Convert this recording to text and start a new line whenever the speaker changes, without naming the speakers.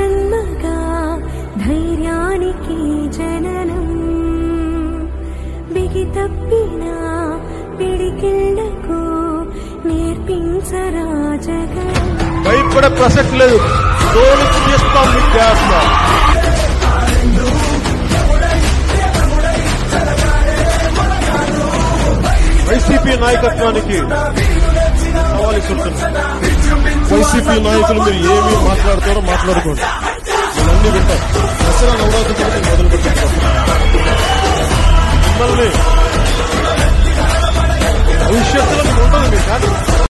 జన్మగా ధైర్యానికి జననం. బిగి తప్పిన పిడికిళ్ళకు నేర్పించరా జగనం
భయపడే ప్రసక్తి లేదు. తోలు తీస్తాం మీ గ్యాస్ వైసీపీ నాయకత్వానికి సవాల్ ఇస్తున్నాం వైసీపీ నాయకులు మీరు ఏమి మాట్లాడతారో మాట్లాడుకోండి. నేను అన్ని వింటాను దసరా నవరాత్రి కూడా మొదలు పెట్టాను. మిమ్మల్ని భవిష్యత్తులో మీకు ఉంటుంది మీకు కాదు.